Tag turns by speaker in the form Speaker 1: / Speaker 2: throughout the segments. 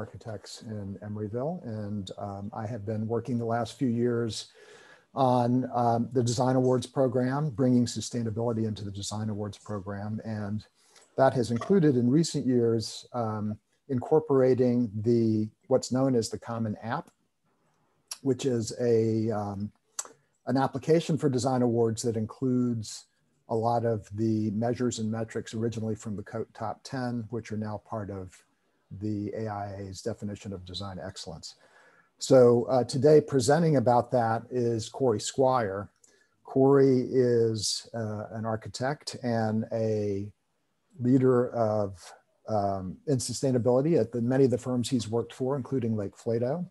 Speaker 1: Architects in Emeryville, and um, I have been working the last few years on um, the Design Awards program, bringing sustainability into the Design Awards program. And that has included in recent years um, incorporating the what's known as the Common App, which is a, um, an application for Design Awards that includes a lot of the measures and metrics originally from the Top 10, which are now part of the AIA's definition of design excellence. So uh, today presenting about that is Corey Squire. Corey is uh, an architect and a leader of um, in sustainability at the, many of the firms he's worked for, including Lake Flato,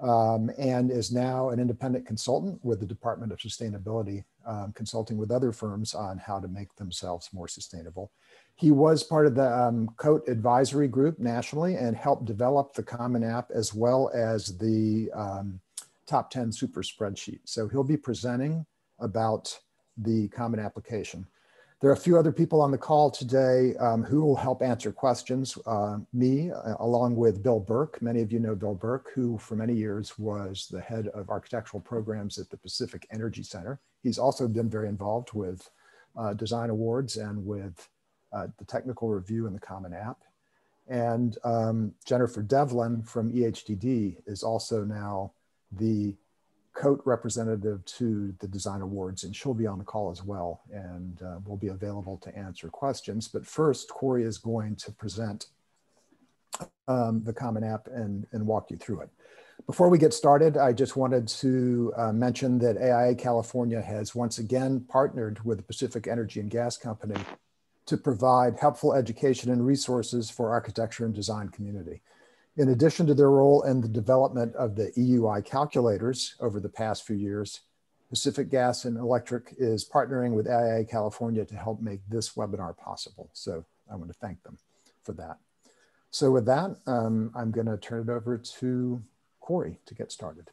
Speaker 1: um, and is now an independent consultant with the Department of Sustainability, um, consulting with other firms on how to make themselves more sustainable. He was part of the um, COTE advisory group nationally and helped develop the Common App as well as the um, top 10 super spreadsheet. So he'll be presenting about the Common Application. There are a few other people on the call today um, who will help answer questions. Uh, me, uh, along with Bill Burke. Many of you know Bill Burke, who for many years was the head of architectural programs at the Pacific Energy Center. He's also been very involved with uh, design awards and with uh, the technical review in the Common App. And um, Jennifer Devlin from EHDD is also now the COTE representative to the Design Awards, and she'll be on the call as well, and uh, will be available to answer questions. But first, Corey is going to present um, the Common App and, and walk you through it. Before we get started, I just wanted to uh, mention that AIA California has once again partnered with the Pacific Energy and Gas Company to provide helpful education and resources for architecture and design community. In addition to their role in the development of the EUI calculators over the past few years, Pacific Gas and Electric is partnering with AIA California to help make this webinar possible. So I want to thank them for that. So with that, um, I'm going to turn it over to Corey to get started.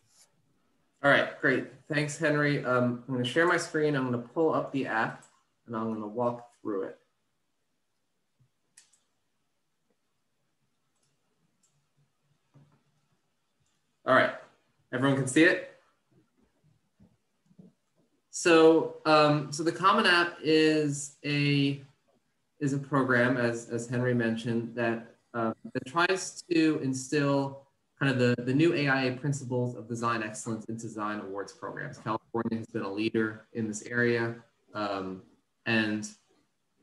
Speaker 2: All right, great. Thanks, Henry. Um, I'm going to share my screen. I'm going to pull up the app and I'm going to walk through it. All right, everyone can see it? So, um, so the Common App is a is a program, as as Henry mentioned, that uh, that tries to instill kind of the the new AIA principles of design excellence into design awards programs. California has been a leader in this area, um, and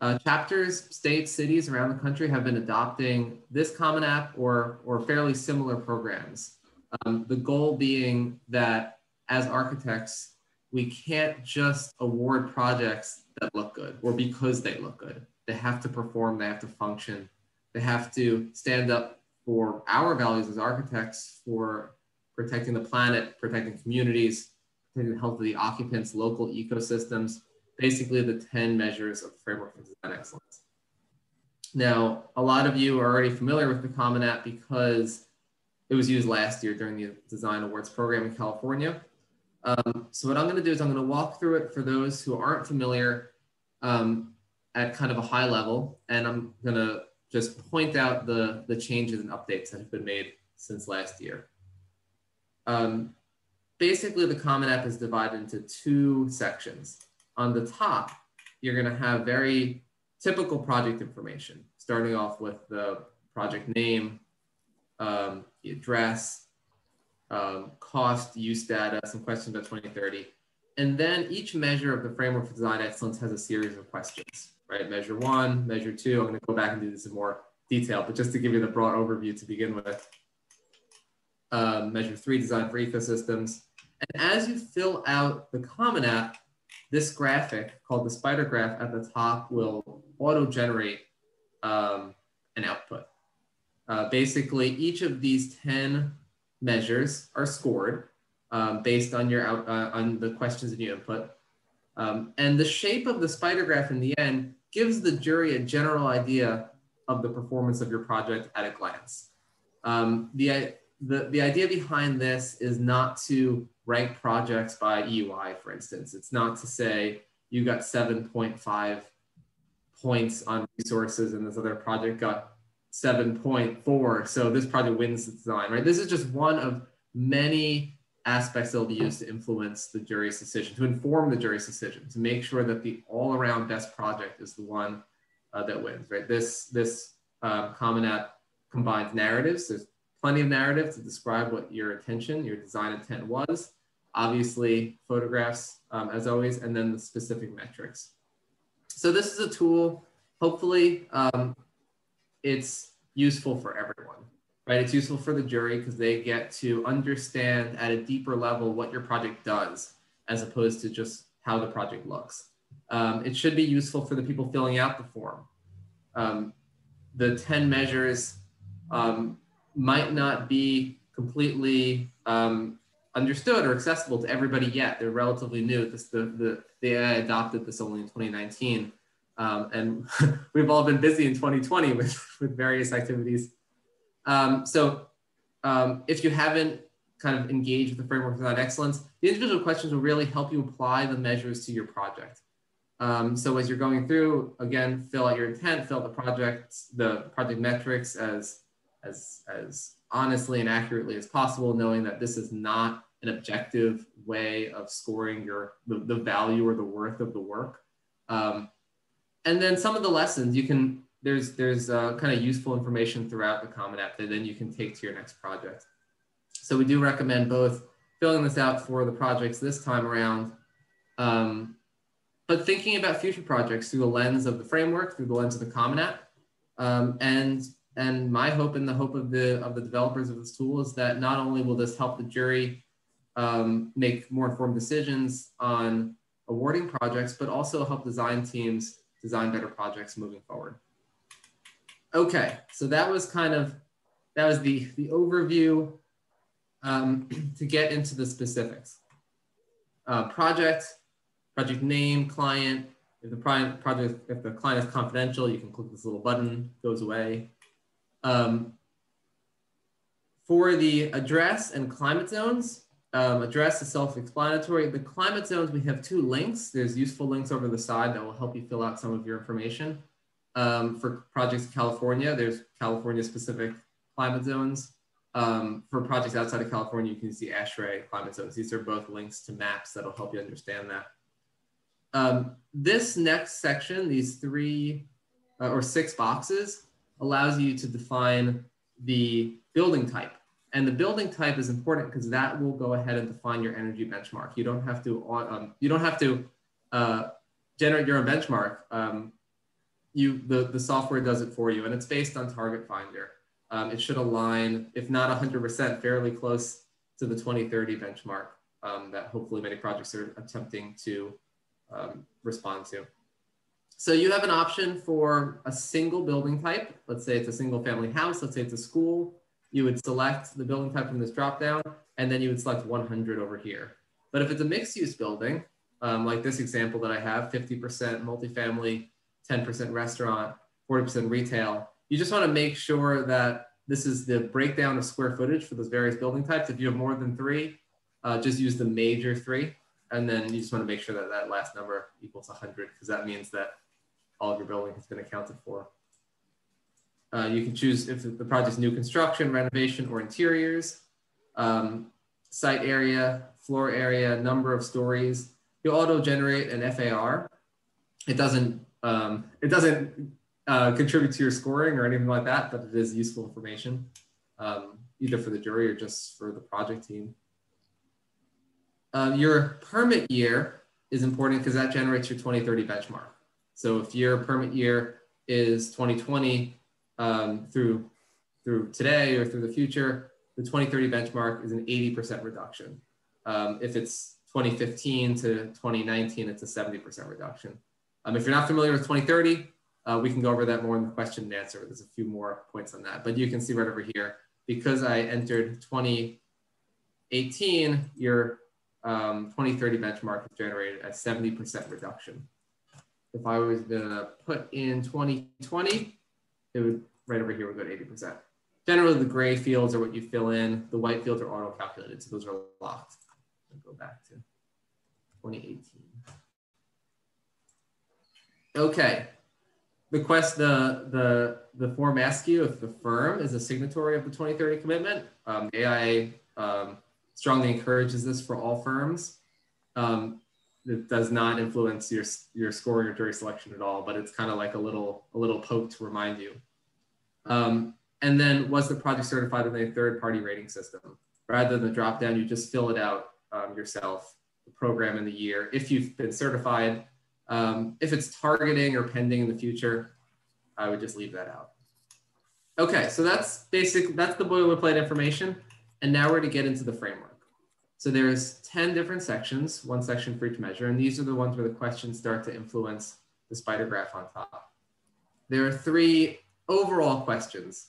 Speaker 2: uh, chapters, states, cities around the country have been adopting this Common App or or fairly similar programs. Um, the goal being that as architects, we can't just award projects that look good or because they look good. They have to perform, they have to function, they have to stand up for our values as architects for protecting the planet, protecting communities, protecting the health of the occupants, local ecosystems, basically the 10 measures of framework for design excellence. Now, a lot of you are already familiar with the Common App because it was used last year during the Design Awards program in California. Um, so what I'm going to do is I'm going to walk through it for those who aren't familiar um, at kind of a high level, and I'm going to just point out the, the changes and updates that have been made since last year. Um, basically, the Common App is divided into two sections. On the top, you're going to have very typical project information, starting off with the project name, um, address, um, cost, use data, some questions about 2030. And then each measure of the framework for design excellence has a series of questions, right? Measure one, measure two. I'm going to go back and do this in more detail, but just to give you the broad overview to begin with. Um, measure three, design for ecosystems. And as you fill out the Common App, this graphic called the spider graph at the top will auto-generate um, an output. Uh, basically, each of these 10 measures are scored um, based on your out, uh, on the questions that you input. Um, and the shape of the spider graph in the end gives the jury a general idea of the performance of your project at a glance. Um, the, the, the idea behind this is not to rank projects by EUI, for instance. It's not to say you got 7.5 points on resources and this other project got 7.4. So this probably wins the design, right? This is just one of many aspects that will be used to influence the jury's decision, to inform the jury's decision, to make sure that the all-around best project is the one uh, that wins, right? This, this uh, Common App combines narratives. There's plenty of narrative to describe what your intention, your design intent was. Obviously, photographs, um, as always, and then the specific metrics. So this is a tool, hopefully um, it's useful for everyone, right? It's useful for the jury because they get to understand at a deeper level what your project does, as opposed to just how the project looks. Um, it should be useful for the people filling out the form. Um, the 10 measures um, might not be completely um, understood or accessible to everybody yet. They're relatively new. This, the, the, they adopted this only in 2019. Um, and we've all been busy in 2020 with, with various activities. Um, so um, if you haven't kind of engaged with the framework design excellence, the individual questions will really help you apply the measures to your project. Um, so as you're going through, again, fill out your intent, fill out the project, the project metrics as, as, as honestly and accurately as possible, knowing that this is not an objective way of scoring your the, the value or the worth of the work. Um, and then some of the lessons you can there's there's uh, kind of useful information throughout the Common App that then you can take to your next project. So we do recommend both filling this out for the projects this time around, um, but thinking about future projects through the lens of the framework, through the lens of the Common App. Um, and, and my hope and the hope of the, of the developers of this tool is that not only will this help the jury um, make more informed decisions on awarding projects, but also help design teams design better projects moving forward. Okay, so that was kind of, that was the, the overview um, to get into the specifics. Uh, project, project name, client. If the project, if the client is confidential, you can click this little button, goes away. Um, for the address and climate zones, um, address is self-explanatory. The climate zones, we have two links. There's useful links over the side that will help you fill out some of your information. Um, for projects in California, there's California specific climate zones. Um, for projects outside of California, you can see ASHRAE climate zones. These are both links to maps that'll help you understand that. Um, this next section, these three uh, or six boxes, allows you to define the building type. And the building type is important because that will go ahead and define your energy benchmark. You don't have to, um, you don't have to uh, generate your own benchmark. Um, you, the, the software does it for you and it's based on Target Finder. Um, it should align, if not 100%, fairly close to the 2030 benchmark um, that hopefully many projects are attempting to um, respond to. So you have an option for a single building type. Let's say it's a single family house. Let's say it's a school. You would select the building type from this dropdown, and then you would select 100 over here. But if it's a mixed use building, um, like this example that I have, 50% multifamily, 10% restaurant, 40% retail, you just want to make sure that this is the breakdown of square footage for those various building types. If you have more than three, uh, just use the major three. And then you just want to make sure that that last number equals 100 because that means that all of your building has been accounted for. Uh, you can choose if the project's new construction, renovation, or interiors, um, site area, floor area, number of stories. You'll auto generate an FAR. It doesn't um, it doesn't uh, contribute to your scoring or anything like that, but it is useful information, um, either for the jury or just for the project team. Uh, your permit year is important because that generates your 2030 benchmark. So if your permit year is 2020 um, through, through today or through the future, the 2030 benchmark is an 80% reduction. Um, if it's 2015 to 2019, it's a 70% reduction. Um, if you're not familiar with 2030, uh, we can go over that more in the question and answer. There's a few more points on that, but you can see right over here, because I entered 2018, your um, 2030 benchmark is generated at 70% reduction if I was gonna put in 2020, it would right over here would go to 80%. Generally, the gray fields are what you fill in. The white fields are auto-calculated, so those are locked. I'll go back to 2018. Okay, the quest the the the form asks you if the firm is a signatory of the 2030 commitment. Um, the AIA um, strongly encourages this for all firms. Um, it does not influence your your scoring or jury selection at all, but it's kind of like a little a little poke to remind you. Um, and then was the project certified with a third party rating system? Rather than drop down, you just fill it out um, yourself, the program and the year. If you've been certified, um, if it's targeting or pending in the future, I would just leave that out. Okay, so that's basic, that's the boilerplate information. And now we're to get into the framework. So there's 10 different sections, one section for each measure, and these are the ones where the questions start to influence the spider graph on top. There are three overall questions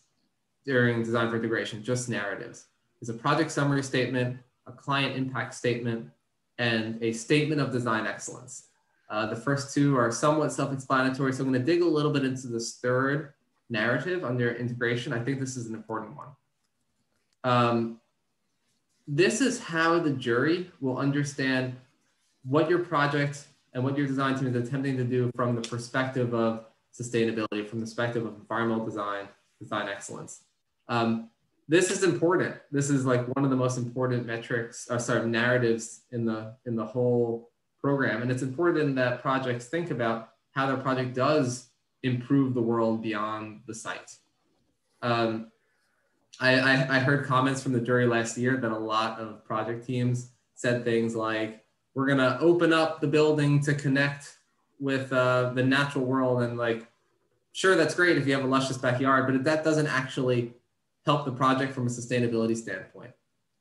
Speaker 2: during design for integration, just narratives. is a project summary statement, a client impact statement, and a statement of design excellence. Uh, the first two are somewhat self-explanatory, so I'm going to dig a little bit into this third narrative under integration. I think this is an important one. Um, this is how the jury will understand what your project and what your design team is attempting to do from the perspective of sustainability, from the perspective of environmental design, design excellence. Um, this is important. This is like one of the most important metrics, or uh, sorry, narratives in the in the whole program. And it's important that projects think about how their project does improve the world beyond the site. Um, I, I, I heard comments from the jury last year that a lot of project teams said things like, we're gonna open up the building to connect with uh, the natural world and like, sure, that's great if you have a luscious backyard, but that doesn't actually help the project from a sustainability standpoint.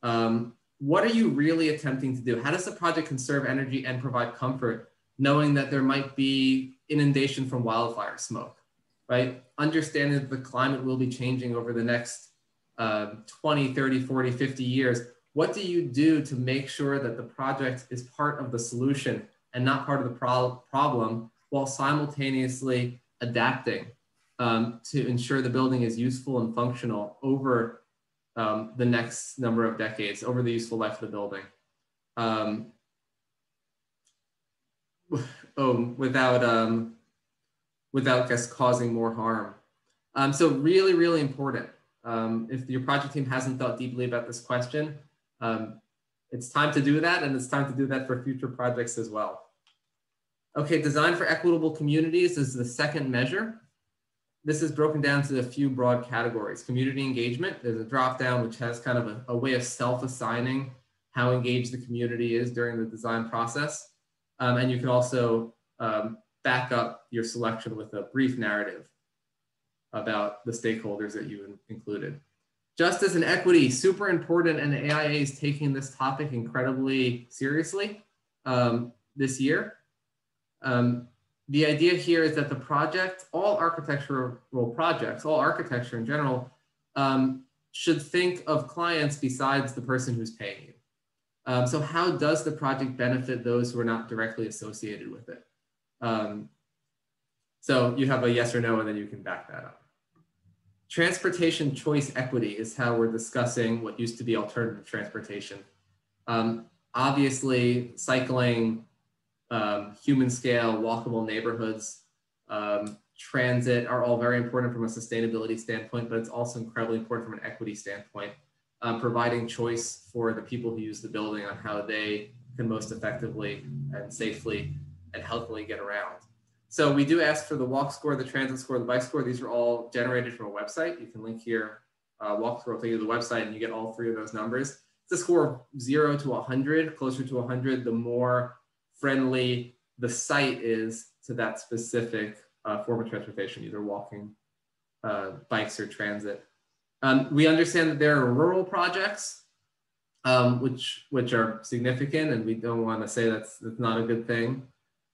Speaker 2: Um, what are you really attempting to do? How does the project conserve energy and provide comfort, knowing that there might be inundation from wildfire smoke, right? Understanding that the climate will be changing over the next uh, 20, 30, 40, 50 years. What do you do to make sure that the project is part of the solution and not part of the pro problem while simultaneously adapting um, to ensure the building is useful and functional over um, the next number of decades, over the useful life of the building. Um, oh, without, um, without just causing more harm. Um, so really, really important. Um, if your project team hasn't thought deeply about this question, it's time to do that and it's time to do that for future projects as well. Okay, design for equitable communities is the second measure this is broken down to a few broad categories. Community engagement, there's a drop down which has kind of a, a way of self-assigning how engaged the community is during the design process. Um, and you can also um, back up your selection with a brief narrative about the stakeholders that you included. Justice and equity, super important, and the AIA is taking this topic incredibly seriously um, this year. Um, the idea here is that the project, all architectural projects, all architecture in general, um, should think of clients besides the person who's paying you. Um, so how does the project benefit those who are not directly associated with it? Um, so you have a yes or no, and then you can back that up. Transportation choice equity is how we're discussing what used to be alternative transportation. Um, obviously, cycling, um, human scale, walkable neighborhoods, um, transit are all very important from a sustainability standpoint, but it's also incredibly important from an equity standpoint, um, providing choice for the people who use the building on how they can most effectively and safely and healthily get around. So we do ask for the walk score, the transit score, the bike score. These are all generated from a website. You can link here, uh, walk score will take you to the website and you get all three of those numbers. It's a score of zero to 100, closer to 100, the more friendly the site is to that specific uh, form of transportation, either walking, uh, bikes, or transit. Um, we understand that there are rural projects, um, which which are significant, and we don't want to say that's that's not a good thing.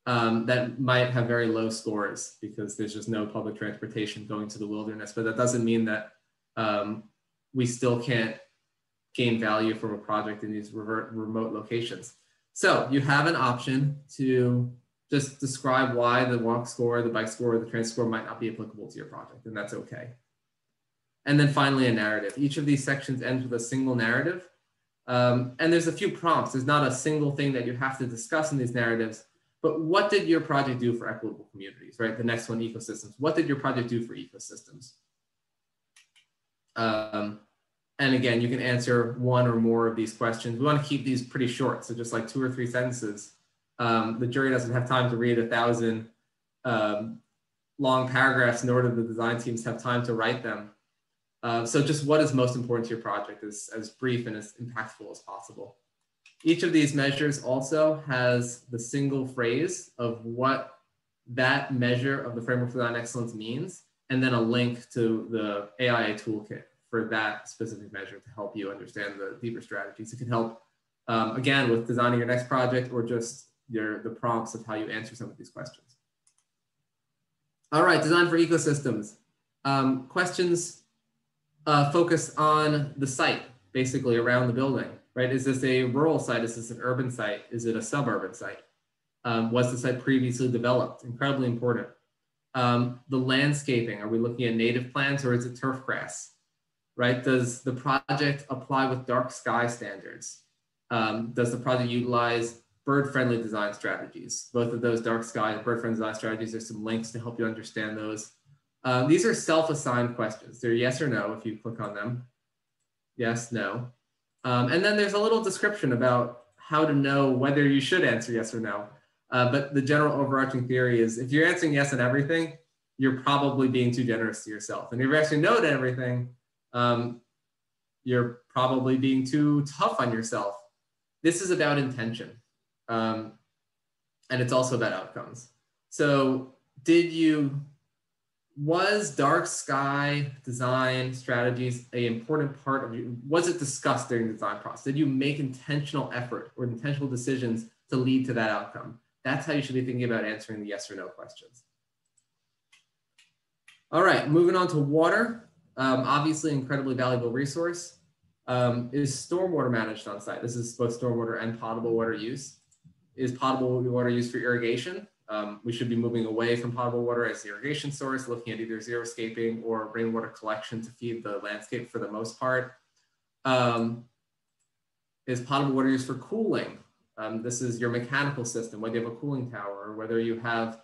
Speaker 2: Um, that might have very low scores because there's just no public transportation going to the wilderness. But that doesn't mean that um, we still can't gain value from a project in these remote locations. So you have an option to just describe why the walk score, the bike score, or the transit score might not be applicable to your project, and that's okay. And then finally, a narrative. Each of these sections ends with a single narrative. Um, and there's a few prompts. There's not a single thing that you have to discuss in these narratives, but what did your project do for equitable communities, right? The next one, ecosystems. What did your project do for ecosystems? Um, and again, you can answer one or more of these questions. We want to keep these pretty short. So just like two or three sentences. Um, the jury doesn't have time to read a thousand um, long paragraphs, nor do the design teams have time to write them. Uh, so just what is most important to your project is as brief and as impactful as possible. Each of these measures also has the single phrase of what that measure of the framework for design excellence means, and then a link to the AIA toolkit for that specific measure to help you understand the deeper strategies. It can help, um, again, with designing your next project or just your, the prompts of how you answer some of these questions. All right, design for ecosystems. Um, questions uh, focus on the site, basically around the building, right? Is this a rural site? Is this an urban site? Is it a suburban site? Um, was the site previously developed? Incredibly important. Um, the landscaping, are we looking at native plants or is it turf grass? Right? Does the project apply with dark sky standards? Um, does the project utilize bird-friendly design strategies? Both of those dark sky and bird-friendly design strategies, there's some links to help you understand those. Um, these are self-assigned questions. They're yes or no if you click on them. Yes, no. Um, and then there's a little description about how to know whether you should answer yes or no. Uh, but the general overarching theory is if you're answering yes on everything, you're probably being too generous to yourself. And if you're answering no to everything, um, you're probably being too tough on yourself. This is about intention. Um, and it's also about outcomes. So did you was dark sky design strategies a important part of you? Was it discussed during the design process? Did you make intentional effort or intentional decisions to lead to that outcome? That's how you should be thinking about answering the yes or no questions. All right, moving on to water. Um, obviously, incredibly valuable resource. Um, is stormwater managed on site? This is both stormwater and potable water use. Is potable water used for irrigation? Um, we should be moving away from potable water as the irrigation source, looking at either xeriscaping or rainwater collection to feed the landscape for the most part. Um, is potable water used for cooling? Um, this is your mechanical system, whether you have a cooling tower or whether you have,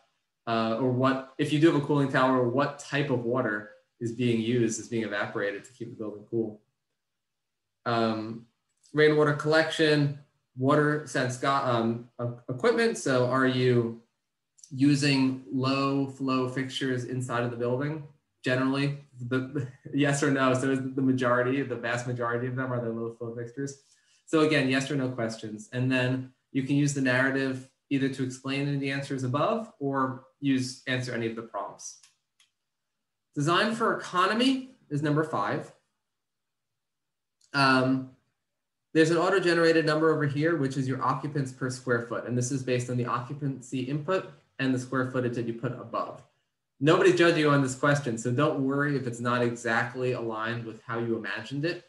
Speaker 2: uh, or what, if you do have a cooling tower, what type of water is being used, is being evaporated to keep the building cool. Um, rainwater collection, WaterSense um, equipment. So are you using low flow fixtures inside of the building generally the, yes or no. So the majority the vast majority of them are the low flow fixtures. So again yes or no questions. And then you can use the narrative either to explain any of the answers above or use answer any of the prompts. Design for economy is number five. Um, there's an auto-generated number over here, which is your occupants per square foot. And this is based on the occupancy input and the square footage that you put above. Nobody's judging you on this question, so don't worry if it's not exactly aligned with how you imagined it.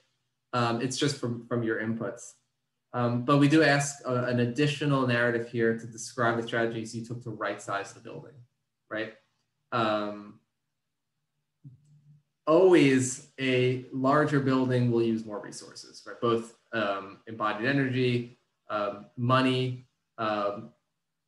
Speaker 2: Um, it's just from, from your inputs. Um, but we do ask uh, an additional narrative here to describe the strategies you took to right size the building, right? Um, always a larger building will use more resources, right? Both um, embodied energy, um, money, um,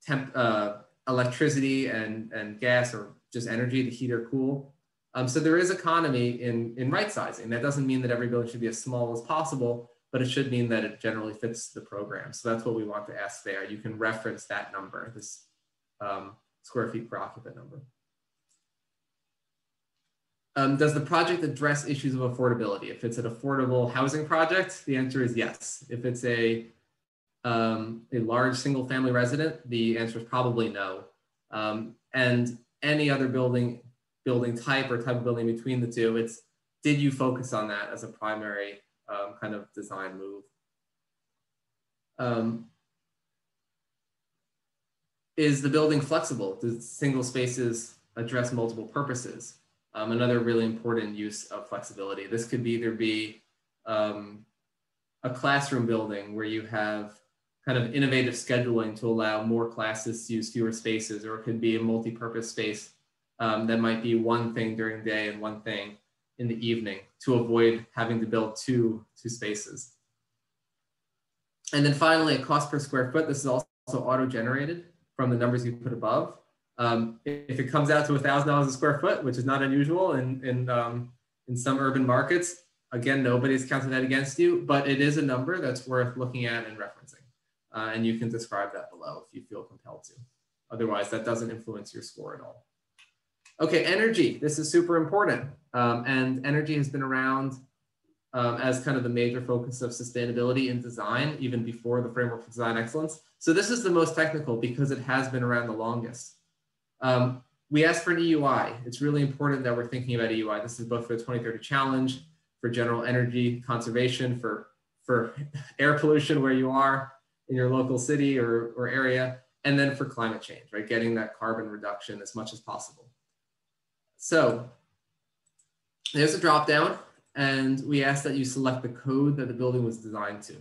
Speaker 2: temp, uh, electricity and, and gas or just energy to heat or cool. Um, so there is economy in, in right sizing. That doesn't mean that every building should be as small as possible, but it should mean that it generally fits the program. So that's what we want to ask there. You can reference that number, this um, square feet per occupant number. Um, does the project address issues of affordability? If it's an affordable housing project, the answer is yes. If it's a um, a large single family resident, the answer is probably no. Um, and any other building, building type or type of building between the two, it's did you focus on that as a primary um, kind of design move? Um, is the building flexible? Does single spaces address multiple purposes? Um, another really important use of flexibility. This could either be um, a classroom building where you have kind of innovative scheduling to allow more classes to use fewer spaces, or it could be a multi-purpose space um, that might be one thing during the day and one thing in the evening to avoid having to build two, two spaces. And then finally, a cost per square foot. This is also auto-generated. from the numbers you put above. Um, if it comes out to $1,000 a square foot, which is not unusual in, in, um, in some urban markets, again, nobody's counting that against you, but it is a number that's worth looking at and referencing. Uh, and you can describe that below if you feel compelled to. Otherwise, that doesn't influence your score at all. Okay, energy. This is super important. Um, and energy has been around um, as kind of the major focus of sustainability in design, even before the framework for design excellence. So this is the most technical because it has been around the longest. Um, we asked for an EUI. It's really important that we're thinking about EUI. This is both for the 2030 challenge, for general energy conservation, for, for air pollution where you are in your local city or, or area, and then for climate change, right? Getting that carbon reduction as much as possible. So there's a drop down and we ask that you select the code that the building was designed to.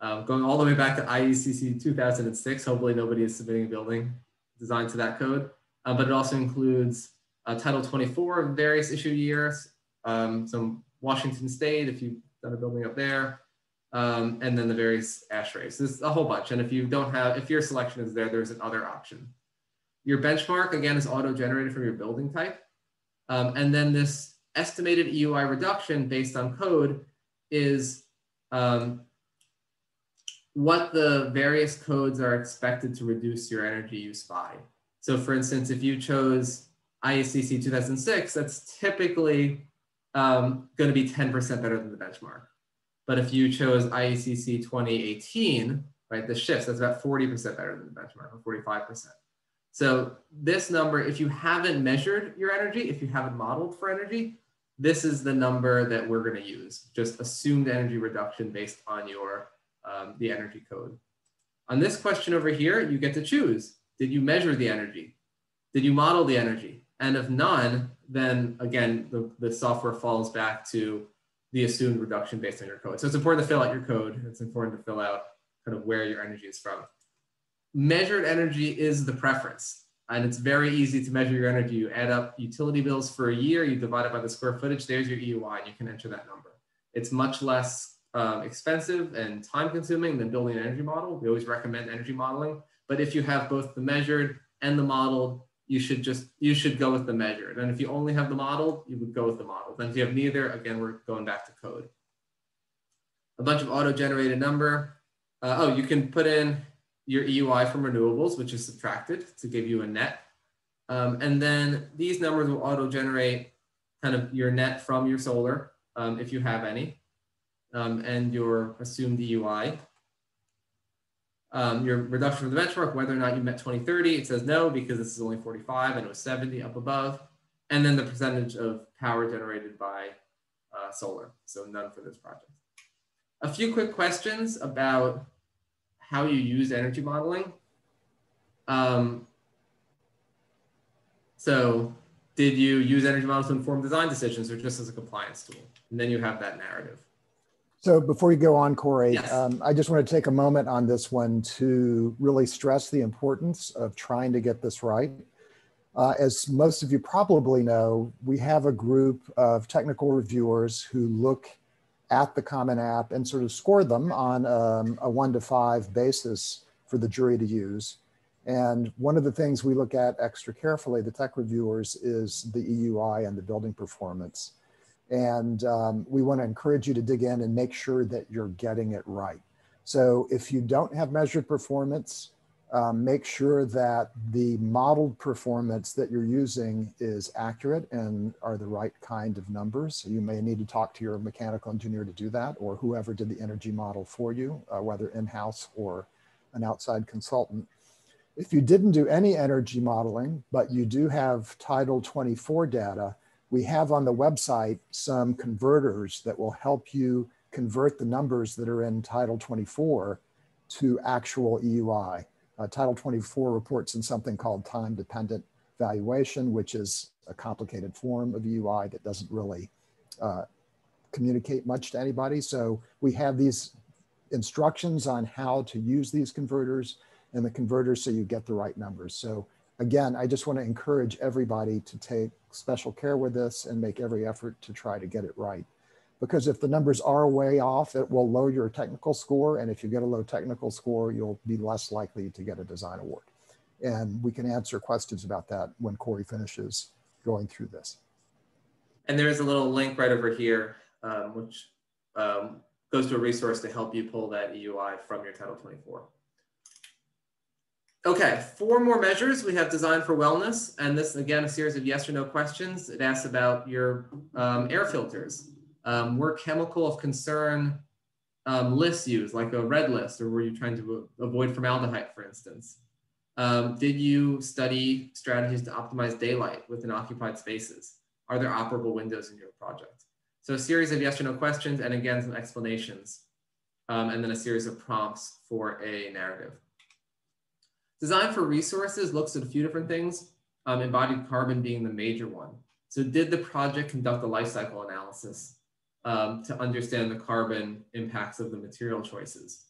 Speaker 2: Um, going all the way back to IECC 2006, hopefully nobody is submitting a building designed to that code, uh, but it also includes uh, Title 24 of various issue years, um, some Washington State, if you've done a building up there, um, and then the various ASHRAEs. There's a whole bunch. And if you don't have, if your selection is there, there's another option. Your benchmark, again, is auto-generated from your building type. Um, and then this estimated EUI reduction based on code is um, what the various codes are expected to reduce your energy use by. So for instance, if you chose IECC 2006, that's typically um, going to be 10% better than the benchmark. But if you chose IECC 2018, right, the shifts, that's about 40% better than the benchmark, or 45%. So this number, if you haven't measured your energy, if you haven't modeled for energy, this is the number that we're going to use, just assumed energy reduction based on your um, the energy code. On this question over here, you get to choose. Did you measure the energy? Did you model the energy? And if none, then again, the, the software falls back to the assumed reduction based on your code. So it's important to fill out your code. It's important to fill out kind of where your energy is from. Measured energy is the preference. And it's very easy to measure your energy. You add up utility bills for a year, you divide it by the square footage, there's your EUI, and you can enter that number. It's much less um, expensive and time consuming than building an energy model. We always recommend energy modeling. But if you have both the measured and the modeled, you should just, you should go with the measured. And if you only have the modeled, you would go with the modeled. And if you have neither, again, we're going back to code. A bunch of auto-generated number. Uh, oh, you can put in your EUI from renewables, which is subtracted to give you a net. Um, and then these numbers will auto-generate kind of your net from your solar, um, if you have any, um, and your assumed EUI. Um, your reduction of the benchmark, whether or not you met 2030, it says no, because this is only 45 and it was 70 up above. And then the percentage of power generated by uh, solar. So none for this project. A few quick questions about how you use energy modeling. Um, so did you use energy models to inform design decisions or just as a compliance tool? And then you have that narrative.
Speaker 1: So before you go on, Corey, yes. um, I just want to take a moment on this one to really stress the importance of trying to get this right. Uh, as most of you probably know, we have a group of technical reviewers who look at the Common App and sort of score them on um, a one to five basis for the jury to use. And one of the things we look at extra carefully, the tech reviewers, is the EUI and the building performance. And um, we want to encourage you to dig in and make sure that you're getting it right. So if you don't have measured performance, um, make sure that the modeled performance that you're using is accurate and are the right kind of numbers. So you may need to talk to your mechanical engineer to do that or whoever did the energy model for you, uh, whether in-house or an outside consultant. If you didn't do any energy modeling, but you do have Title 24 data, we have on the website some converters that will help you convert the numbers that are in Title 24 to actual EUI. Uh, Title 24 reports in something called time dependent valuation, which is a complicated form of EUI that doesn't really uh, communicate much to anybody. So we have these instructions on how to use these converters and the converters so you get the right numbers. So again, I just want to encourage everybody to take special care with this and make every effort to try to get it right because if the numbers are way off, it will lower your technical score. And if you get a low technical score, you'll be less likely to get a design award. And we can answer questions about that when Corey finishes going through this.
Speaker 2: And there's a little link right over here, um, which um, goes to a resource to help you pull that EUI from your Title 24. Okay, four more measures we have designed for wellness. And this, again, a series of yes or no questions. It asks about your um, air filters. Um, were chemical of concern um, lists used, like a red list, or were you trying to avoid formaldehyde, for instance? Um, did you study strategies to optimize daylight within occupied spaces? Are there operable windows in your project? So a series of yes or no questions, and again, some explanations, um, and then a series of prompts for a narrative. Design for resources looks at a few different things, um, embodied carbon being the major one. So did the project conduct a life cycle analysis um, to understand the carbon impacts of the material choices?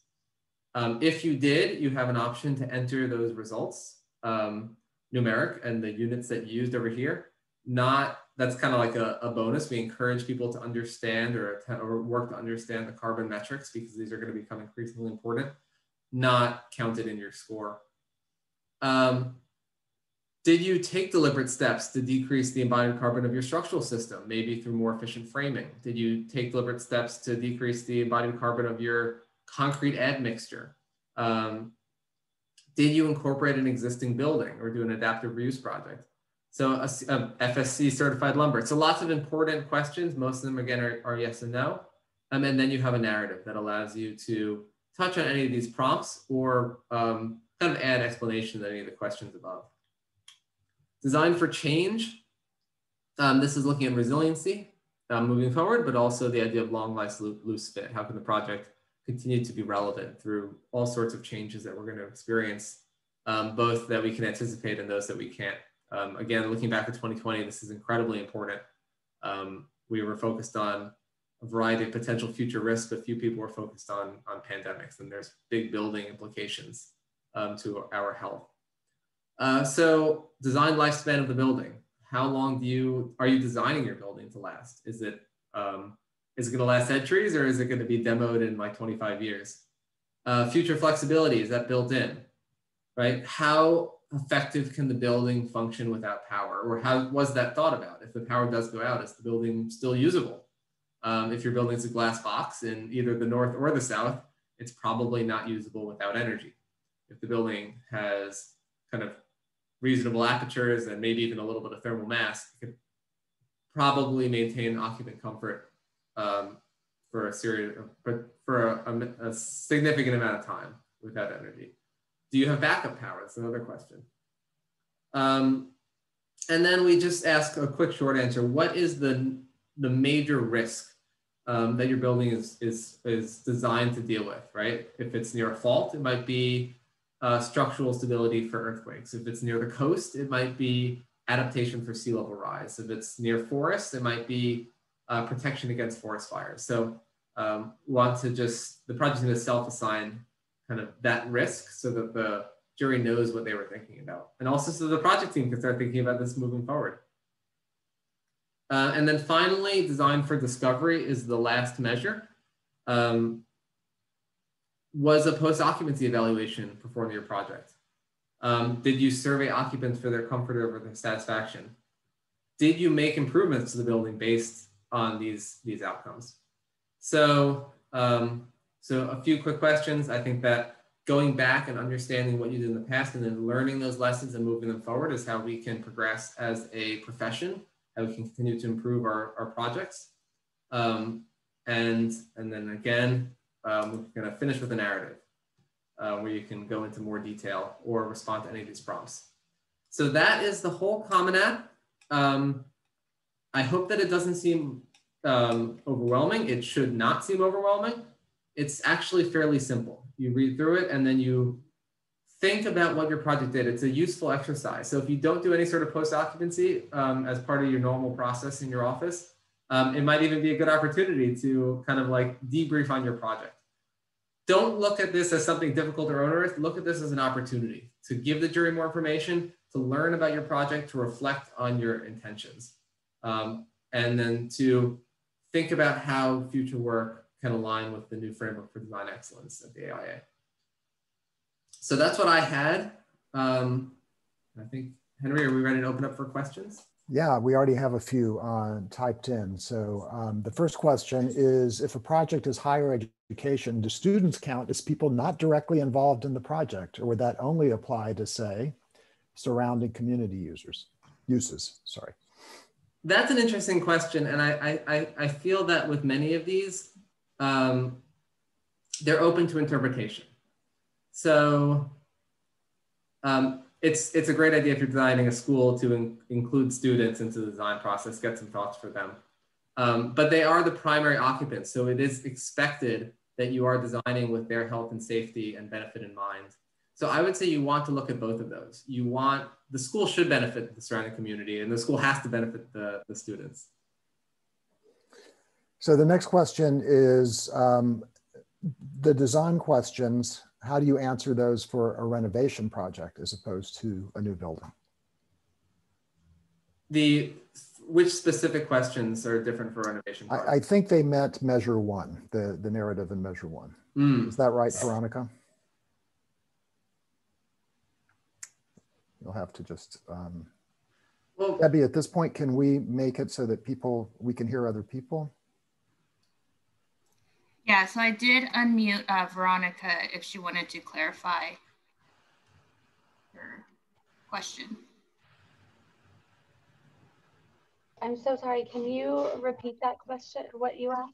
Speaker 2: Um, if you did, you have an option to enter those results, um, numeric and the units that you used over here. Not, that's kind of like a, a, bonus. We encourage people to understand or, or work to understand the carbon metrics because these are going to become increasingly important, not counted in your score. Um, did you take deliberate steps to decrease the embodied carbon of your structural system, maybe through more efficient framing? Did you take deliberate steps to decrease the embodied carbon of your concrete admixture? Um, did you incorporate an existing building or do an adaptive reuse project? So a, a, FSC certified lumber. So lots of important questions. Most of them again are, are yes and no. Um, and then you have a narrative that allows you to touch on any of these prompts or um, kind of add explanation to any of the questions above. Design for change. Um, this is looking at resiliency um, moving forward, but also the idea of long life loose fit. How can the project continue to be relevant through all sorts of changes that we're going to experience, um, both that we can anticipate and those that we can't. Um, again, looking back at 2020, this is incredibly important. Um, we were focused on a variety of potential future risks, but few people were focused on, on pandemics, and there's big building implications um, to our health. Uh, so design lifespan of the building. How long do you, are you designing your building to last? Is it, um, is it gonna last centuries or is it gonna be demoed in like 25 years? Uh, future flexibility, is that built in, right? How effective can the building function without power? Or how was that thought about? If the power does go out, is the building still usable? Um, if your building's a glass box in either the north or the south, it's probably not usable without energy. If the building has kind of reasonable apertures and maybe even a little bit of thermal mass, you could probably maintain occupant comfort um, for a serious, but for a, a, a, significant amount of time without energy. Do you have backup power? That's another question. Um, and then we just ask a quick short answer. What is the, the major risk um, that your building is, is, is designed to deal with, right? If it's near a fault, it might be uh, structural stability for earthquakes. If it's near the coast, it might be adaptation for sea level rise. If it's near forests, it might be uh, protection against forest fires. So um, want to just, the project's to self-assign kind of that risk so that the jury knows what they were thinking about. And also so the project team can start thinking about this moving forward. Uh, and then finally, design for discovery is the last measure. Um, was a post-occupancy evaluation performed your project? Um, did you survey occupants for their comfort or their satisfaction? Did you make improvements to the building based on these, these outcomes? So, um, so a few quick questions. I think that going back and understanding what you did in the past and then learning those lessons and moving them forward is how we can progress as a profession, how we can continue to improve our, our projects. Um, and, and then again, um, we're going to finish with a narrative uh, where you can go into more detail or respond to any of these prompts. So that is the whole Common App. Um, I hope that it doesn't seem um, overwhelming. It should not seem overwhelming. It's actually fairly simple. You read through it and then you think about what your project did. It's a useful exercise. So if you don't do any sort of post-occupancy um, as part of your normal process in your office, um, it might even be a good opportunity to kind of like debrief on your project don't look at this as something difficult or onerous. Look at this as an opportunity to give the jury more information, to learn about your project, to reflect on your intentions, um, and then to think about how future work can align with the new framework for design excellence at the AIA. So that's what I had. Um, I think, Henry, are we ready to open up for questions?
Speaker 1: Yeah, we already have a few uh, typed in. So um, the first question is, if a project is higher education, do students count as people not directly involved in the project? Or would that only apply to, say, surrounding community users, uses, sorry?
Speaker 2: That's an interesting question. And I, I, I feel that with many of these, um, they're open to interpretation. So um, it's, it's a great idea if you're designing a school to in, include students into the design process, get some thoughts for them. Um, but they are the primary occupants. So it is expected that you are designing with their health and safety and benefit in mind. So I would say you want to look at both of those. You want, the school should benefit the surrounding community and the school has to benefit the, the students.
Speaker 1: So the next question is um, the design questions how do you answer those for a renovation project as opposed to a new building?
Speaker 2: The which specific questions are different for renovation?
Speaker 1: I, I, think they meant measure one, the, the narrative in measure one. Mm. Is that right, Veronica? You'll have to just, um, well, Debbie, at this point, can we make it so that people, we can hear other people?
Speaker 3: Yeah, so I did unmute uh, Veronica if she wanted to clarify her question.
Speaker 4: I'm so sorry. Can you repeat that question, what you asked?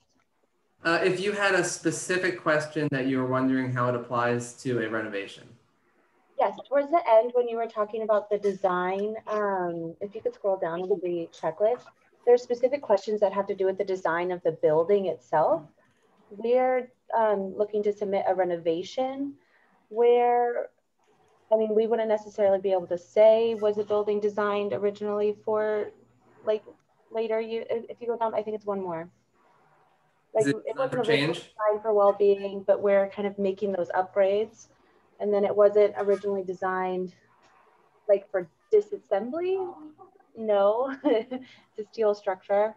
Speaker 2: Uh, if you had a specific question that you were wondering how it applies to a renovation.
Speaker 4: Yes, towards the end when you were talking about the design, um, if you could scroll down to the checklist, there are specific questions that have to do with the design of the building itself we're um, looking to submit a renovation where, I mean, we wouldn't necessarily be able to say, was the building designed originally for like later you, if you go down, I think it's one more. Like
Speaker 2: it, it wasn't originally
Speaker 4: designed for well-being, but we're kind of making those upgrades. And then it wasn't originally designed like for disassembly, no, to steel structure.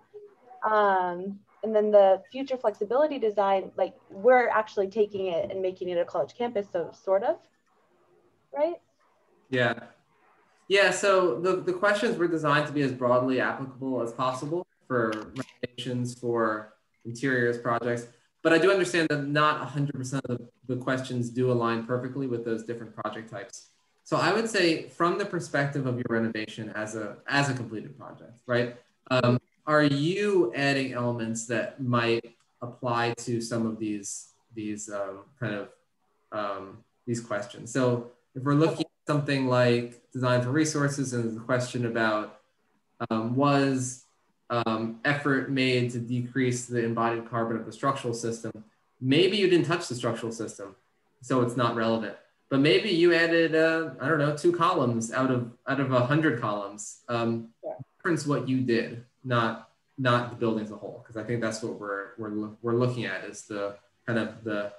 Speaker 4: Um, and then the future flexibility design, like we're actually taking it and making it a college campus, so sort of, right?
Speaker 2: Yeah. Yeah, so the, the questions were designed to be as broadly applicable as possible for renovations, for interiors projects. But I do understand that not 100% of the, questions do align perfectly with those different project types. So I would say from the perspective of your renovation as a, as a completed project, right? Um, are you adding elements that might apply to some of these these um, kind of um, these questions? So if we're looking at something like design for resources and the question about um, was um, effort made to decrease the embodied carbon of the structural system, maybe you didn't touch the structural system, so it's not relevant. But maybe you added, uh, I don't know, two columns out of out of a hundred columns. Um, yeah. Difference what you did not not the building as a whole because I think that's what we're we're we're looking at is the kind of the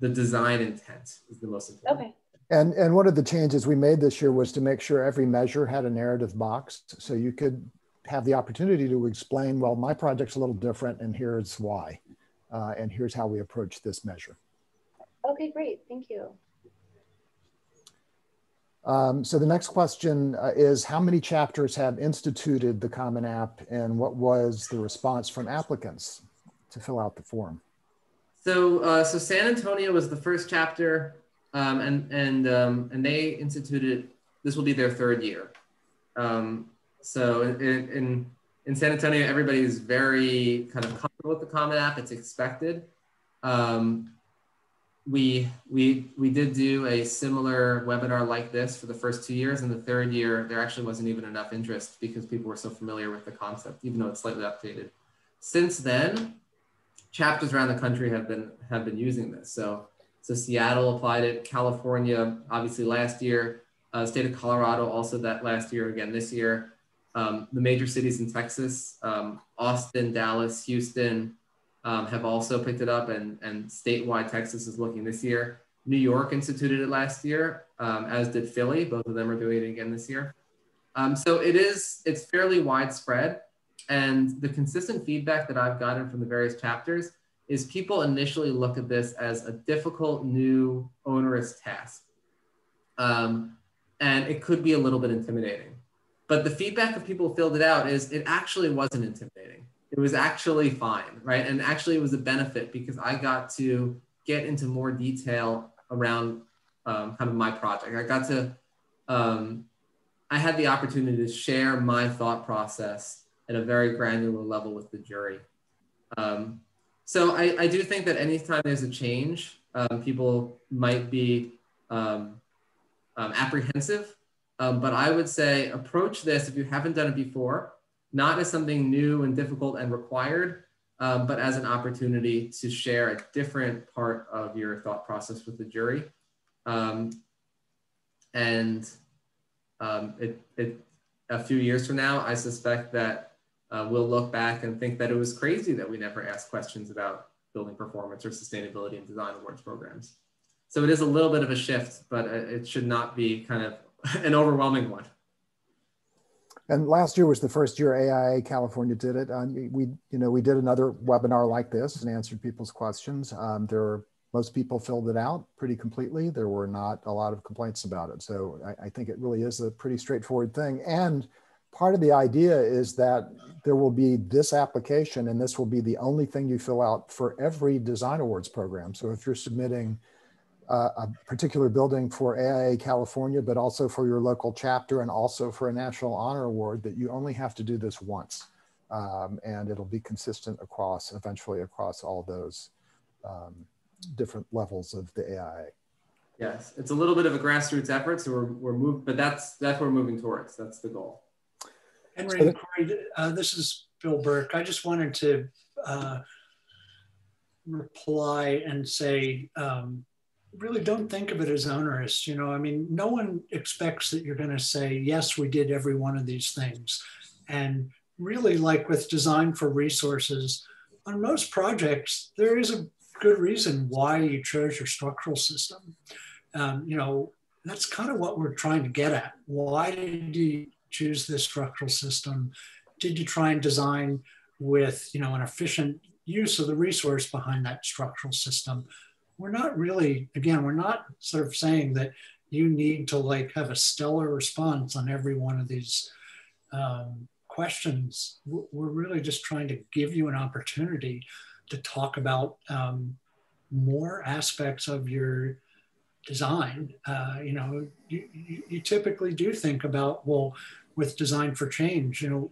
Speaker 2: the design intent is the most important.
Speaker 4: Okay.
Speaker 1: And and one of the changes we made this year was to make sure every measure had a narrative box so you could have the opportunity to explain well my project's a little different and here's why uh, and here's how we approach this measure.
Speaker 4: Okay, great. Thank you.
Speaker 1: Um, so the next question uh, is how many chapters have instituted the Common App and what was the response from applicants to fill out the form?
Speaker 2: So, uh, so San Antonio was the first chapter um, and, and, um, and they instituted, this will be their third year. Um, so in, in, in San Antonio, everybody is very kind of comfortable with the Common App. It's expected. Um, we we we did do a similar webinar like this for the first two years. And the third year there actually wasn't even enough interest because people were so familiar with the concept even though it's slightly updated since then chapters around the country have been have been using this. So so seattle applied it california obviously last year. Uh, state of colorado also that last year again this year. Um, the major cities in texas um, austin dallas houston um, have also picked it up, and, and statewide Texas is looking this year. New York instituted it last year, um, as did Philly. Both of them are doing it again this year. Um, so it is, it's fairly widespread. And the consistent feedback that I've gotten from the various chapters is people initially look at this as a difficult, new, onerous task. Um, and it could be a little bit intimidating. But the feedback of people who filled it out is it actually wasn't intimidating. It was actually fine, right? And actually, it was a benefit because I got to get into more detail around um, kind of my project. I got to, um, I had the opportunity to share my thought process at a very granular level with the jury. Um, so I, I, do think that anytime there's a change, um, people might be um, um, apprehensive. But I would say approach this if you haven't done it before, not as something new and difficult and required, um, but as an opportunity to share a different part of your thought process with the jury. Um, and um, it, it, a few years from now, I suspect that uh, we'll look back and think that it was crazy that we never asked questions about building performance or sustainability in design awards programs. So it is a little bit of a shift, but it should not be kind of an overwhelming one.
Speaker 1: And last year was the first year AIA California did it. Um, we, you know, we did another webinar like this and answered people's questions. Um, there were most people filled it out pretty completely. There were not a lot of complaints about it. So I, I think it really is a pretty straightforward thing. And part of the idea is that there will be this application and this will be the only thing you fill out for every design awards program. So if you're submitting uh, a particular building for AIA California, but also for your local chapter and also for a National Honor Award that you only have to do this once. Um, and it'll be consistent across, eventually across all those um, different levels of the AIA.
Speaker 2: Yes, it's a little bit of a grassroots effort, so we're, we're moving, but that's, that's what we're moving towards. That's the goal.
Speaker 5: Henry and Corey, uh, this is Bill Burke. I just wanted to uh, reply and say, um, really don't think of it as onerous. You know, I mean, no one expects that you're going to say, yes, we did every one of these things. And really, like with design for resources, on most projects, there is a good reason why you chose your structural system. Um, you know, that's kind of what we're trying to get at. Why did you choose this structural system? Did you try and design with, you know, an efficient use of the resource behind that structural system? We're not really, again, we're not sort of saying that you need to like have a stellar response on every one of these um, questions. We're really just trying to give you an opportunity to talk about um, more aspects of your design. Uh, you know, you, you, typically do think about, well, with design for change, you know,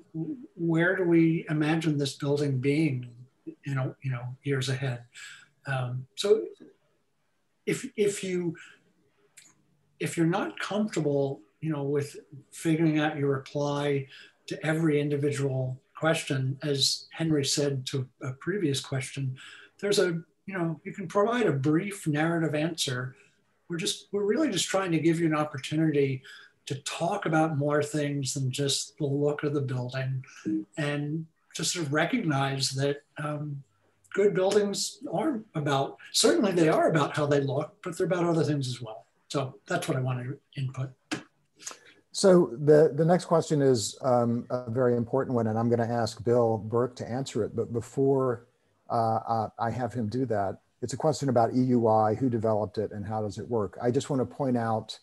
Speaker 5: where do we imagine this building being, you know, you know, years ahead? Um, so if if you if you're not comfortable, you know, with figuring out your reply to every individual question, as Henry said to a previous question, there's a you know you can provide a brief narrative answer. We're just we're really just trying to give you an opportunity to talk about more things than just the look of the building, and to sort of recognize that um, good buildings are about, certainly they are about how they look, but they're about other things as well. So that's what I wanted to input.
Speaker 1: So the, the next question is um, a very important one, and I'm going to ask Bill Burke to answer it. But before uh, uh, I have him do that, it's a question about EUI, who developed it, and how does it work. I just want to point out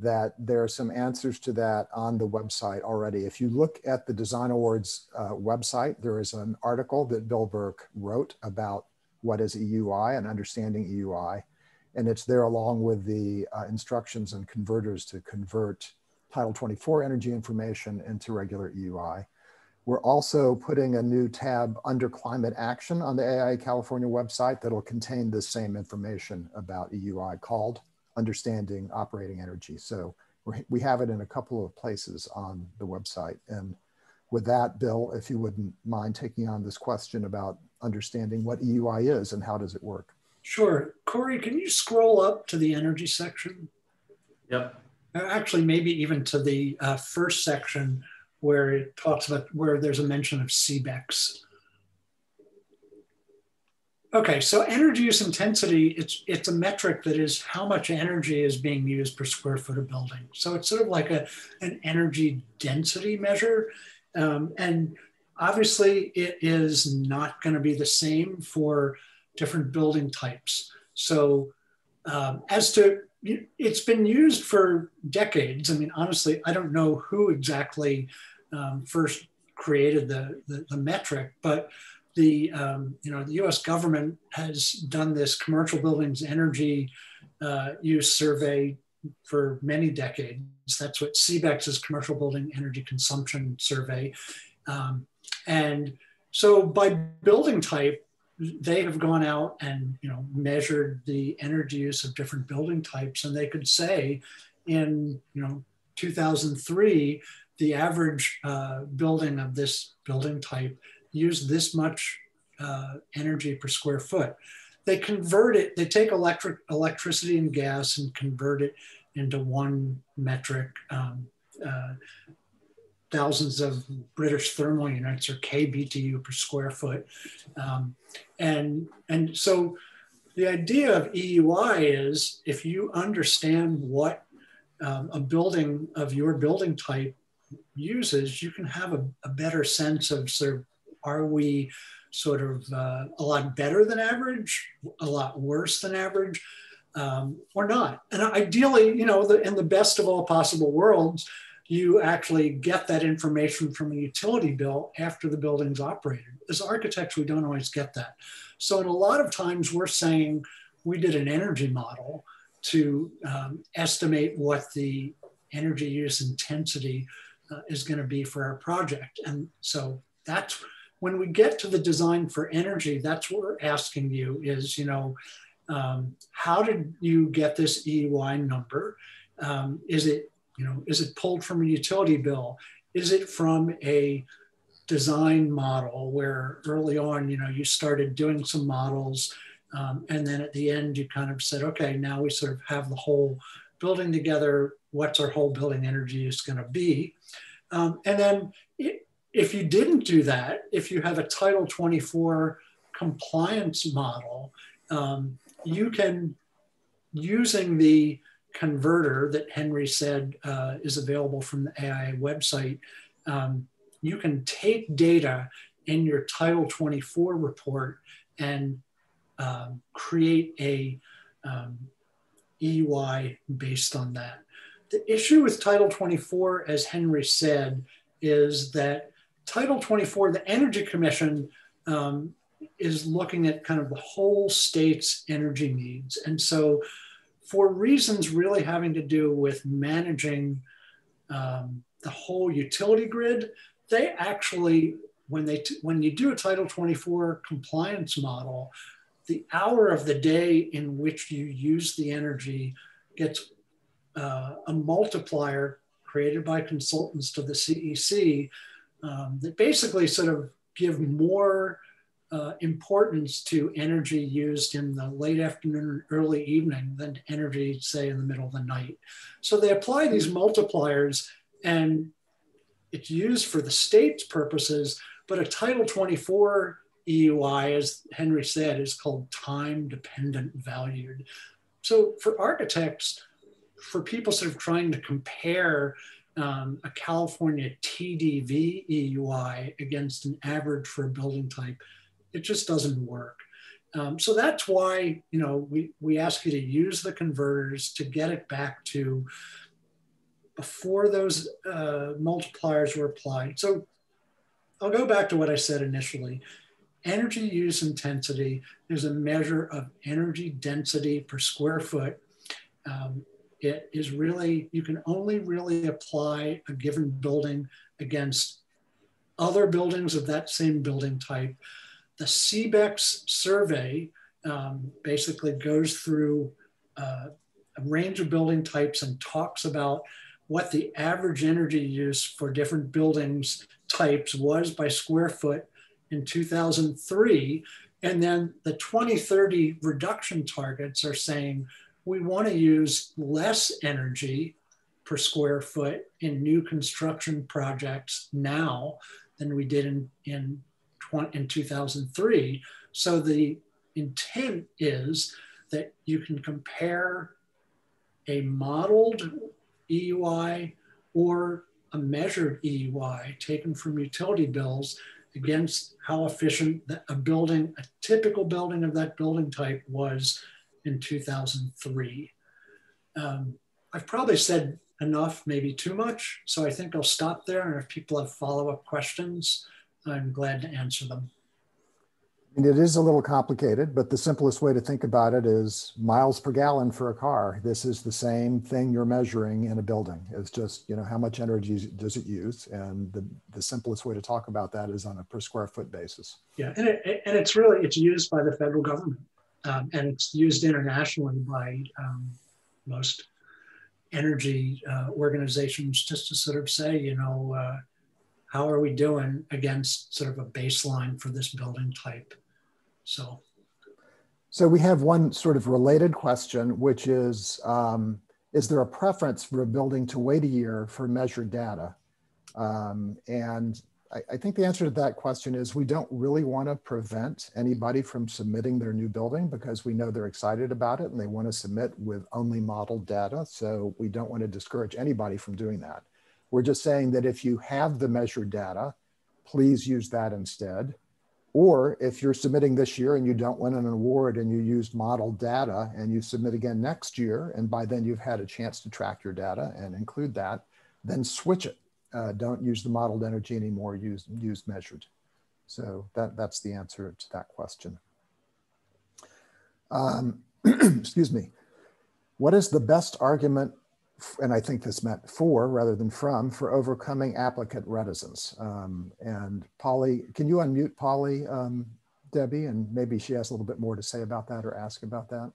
Speaker 1: that there are some answers to that on the website already. If you look at the Design Awards uh, website, there is an article that Bill Burke wrote about what is EUI and understanding EUI. And it's there along with the uh, instructions and converters to convert Title 24 energy information into regular EUI. We're also putting a new tab under climate action on the AIA California website that'll contain the same information about EUI called understanding operating energy. So we have it in a couple of places on the website. And with that, Bill, if you wouldn't mind taking on this question about understanding what EUI is and how does it work?
Speaker 5: Sure. Corey, can you scroll up to the energy section?
Speaker 2: Yep.
Speaker 5: Uh, actually, maybe even to the uh, first section where it talks about where there's a mention of CBECS. Okay, so energy use intensity, it's, it's a metric that is how much energy is being used per square foot of building. So it's sort of like a, an energy density measure. Um, and obviously it is not gonna be the same for different building types. So um, as to it's been used for decades. I mean, honestly, I don't know who exactly um, first created the, the, the, metric, but the, um, you know, the US government has done this commercial buildings energy uh, use survey for many decades. That's what CBECS is Commercial Building Energy Consumption Survey. Um, and so by building type, they have gone out and you know measured the energy use of different building types, and they could say in you know 2003 the average uh, building of this building type used this much uh, energy per square foot. They convert it, they take electric electricity and gas and convert it into one metric um, uh, thousands of British thermal units or kBTU per square foot. Um, and, and so the idea of EUI is if you understand what um, a building of your building type uses, you can have a, a better sense of sort of, are we sort of uh, a lot better than average, a lot worse than average, um, or not? And ideally, you know, the, in the best of all possible worlds, you actually get that information from a utility bill after the building's operated. As architects, we don't always get that. So in a lot of times we're saying we did an energy model to um, estimate what the energy use intensity uh, is going to be for our project. And so that's when we get to the design for energy, that's what we're asking you is, you know, um, how did you get this EUI number? Um, is it you know, is it pulled from a utility bill? Is it from a design model where early on, you know, you started doing some models um, and then at the end you kind of said, okay, now we sort of have the whole building together. What's our whole building energy is going to be? Um, and then if you didn't do that, if you have a Title 24 compliance model, um, you can, using the converter that Henry said uh, is available from the AI website, um, you can take data in your Title 24 report and um, create a um, EUI based on that. The issue with Title 24, as Henry said, is that Title 24, the Energy Commission um, is looking at kind of the whole state's energy needs. And so for reasons really having to do with managing um, the whole utility grid, they actually, when they when you do a Title 24 compliance model, the hour of the day in which you use the energy gets uh, a multiplier created by consultants to the CEC um, that basically sort of give more uh, importance to energy used in the late afternoon early evening than energy, say, in the middle of the night. So they apply these multipliers and it's used for the state's purposes, but a Title 24 EUI, as Henry said, is called time dependent valued. So for architects, for people sort of trying to compare um, a California TDV EUI against an average for a building type, it just doesn't work. Um, so that's why you know we we ask you to use the converters to get it back to before those uh, multipliers were applied. So I'll go back to what I said initially. Energy use intensity is a measure of energy density per square foot. Um, it is really, you can only really apply a given building against other buildings of that same building type the CBECS survey um, basically goes through uh, a range of building types and talks about what the average energy use for different buildings types was by square foot in 2003. And then the 2030 reduction targets are saying we want to use less energy per square foot in new construction projects now than we did in, in in 2003. So the intent is that you can compare a modeled EUI or a measured EUI taken from utility bills against how efficient a building, a typical building of that building type was in 2003. um, I've probably said enough, maybe too much. So I think I'll stop there. And if people have follow-up questions, I'm glad to answer them.
Speaker 1: And it is a little complicated, but the simplest way to think about it is miles per gallon for a car. This is the same thing you're measuring in a building. It's just, you know, how much energy does it use? And the, the simplest way to talk about that is on a per square foot basis.
Speaker 5: Yeah, and, it, and it's really, it's used by the federal government. Um, and it's used internationally by um, most energy uh, organizations just to sort of say, you know, uh, how are we doing against sort of a baseline for this building type? So,
Speaker 1: so we have one sort of related question, which is, um, is there a preference for a building to wait a year for measured data? Um, and I, I, think the answer to that question is we don't really want to prevent anybody from submitting their new building because we know they're excited about it and they want to submit with only model data. So we don't want to discourage anybody from doing that. We're just saying that if you have the measured data, please use that instead. Or if you're submitting this year and you don't win an award and you used model data and you submit again next year, and by then you've had a chance to track your data and include that, then switch it. Uh, don't use the modeled energy anymore, use, use measured. So that, that's the answer to that question. Um, excuse me. What is the best argument and I think this meant for rather than from, for overcoming applicant reticence. Um, and Polly, can you unmute Polly, um, Debbie, and maybe she has a little bit more to say about that or ask about that?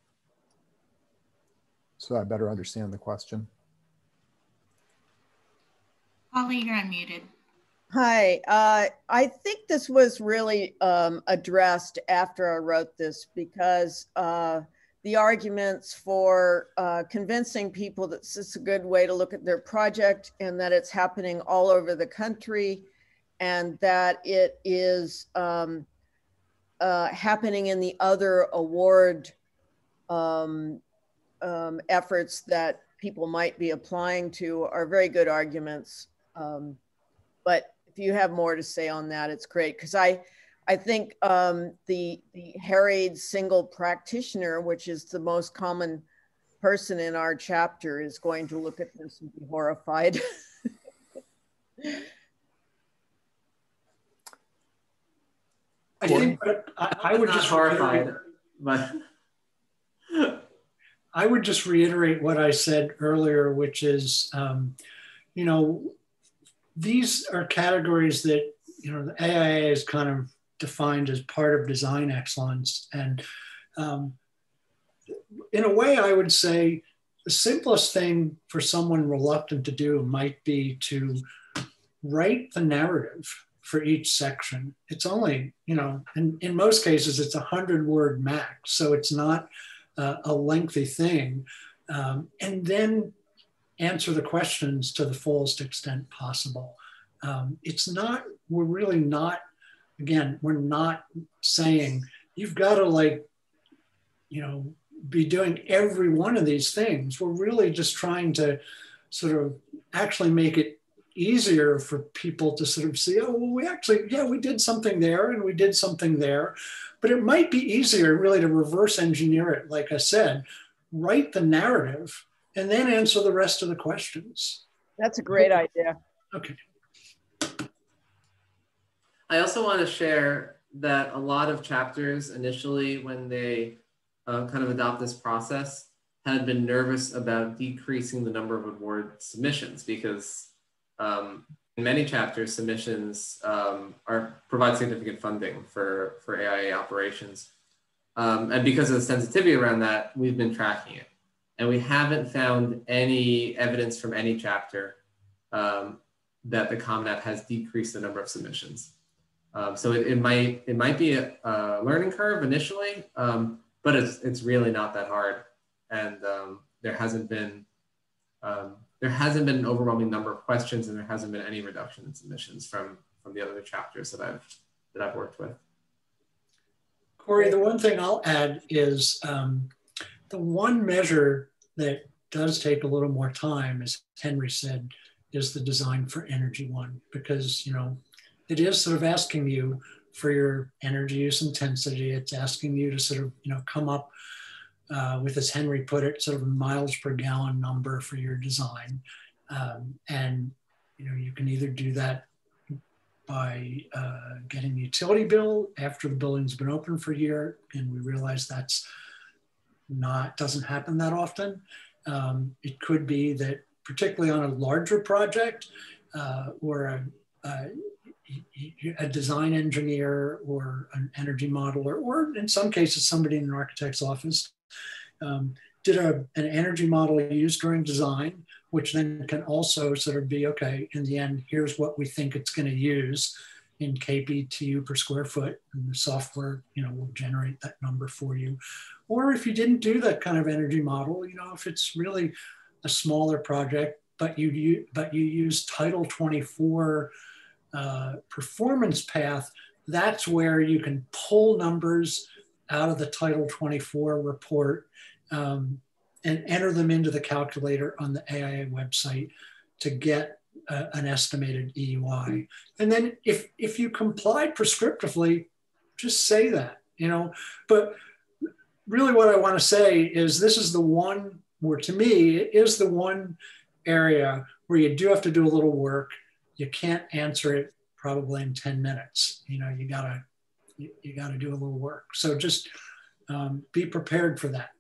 Speaker 1: So I better understand the question.
Speaker 3: Polly, you're unmuted.
Speaker 6: Hi, uh, I think this was really um, addressed after I wrote this because uh, the arguments for uh, convincing people that this is a good way to look at their project and that it's happening all over the country and that it is um, uh, happening in the other award um, um, efforts that people might be applying to are very good arguments. Um, but if you have more to say on that, it's great because I, I think um, the the harried single practitioner, which is the most common person in our chapter, is going to look at this and be horrified.
Speaker 5: I think I, I would just horrified, but I would just reiterate what I said earlier, which is, um, you know, these are categories that you know the AIA is kind of defined as part of design excellence. And um, in a way, I would say the simplest thing for someone reluctant to do might be to write the narrative for each section. It's only, you know, in, in most cases, it's a hundred word max. So it's not uh, a lengthy thing. Um, and then answer the questions to the fullest extent possible. Um, it's not, we're really not again, we're not saying you've got to like, you know, be doing every one of these things. We're really just trying to sort of actually make it easier for people to sort of see, oh, well, we actually, yeah, we did something there and we did something there. But it might be easier really to reverse engineer it, like I said, write the narrative and then answer the rest of the questions.
Speaker 6: That's a great idea.
Speaker 5: Okay.
Speaker 2: I also want to share that a lot of chapters initially, when they uh, kind of adopt this process, had been nervous about decreasing the number of award submissions because um, in many chapters, submissions um, are provide significant funding for, for AIA operations. Um, and because of the sensitivity around that, we've been tracking it. And we haven't found any evidence from any chapter um, that the Common App has decreased the number of submissions. Um, so it, it, might it might be a, a learning curve initially, um, but it's it's really not that hard, and um, there hasn't been um, there hasn't been an overwhelming number of questions, and there hasn't been any reduction in submissions from from the other chapters that I've that I've worked with.
Speaker 5: Corey, the one thing I'll add is um, the one measure that does take a little more time, as Henry said, is the design for energy one, because you know it is sort of asking you for your energy use intensity. It's asking you to sort of, you know, come up uh, with, as Henry put it, sort of a miles per gallon number for your design. Um, and you know, you can either do that by uh, getting the utility bill after the building's been open for a year, and we realize that's not doesn't happen that often. Um, it could be that, particularly on a larger project uh, or a, a, a, design engineer or an energy modeler, or in some cases, somebody in an architect's office um, did a, an energy model used during design, which then can also sort of be okay, in the end, here's what we think it's going to use in kBTU per square foot, and the software, you know, will generate that number for you. Or if you didn't do that kind of energy model, you know, if it's really a smaller project, but you, but you use Title 24 uh, performance path, that's where you can pull numbers out of the Title 24 report um, and enter them into the calculator on the AIA website to get uh, an estimated EUI. And then if, if you complied prescriptively, just say that, you know, but really what I want to say is this is the one where to me, it is the one area where you do have to do a little work. You can't answer it probably in 10 minutes. You know, you gotta, you, you gotta do a little work. So just um, be prepared for that.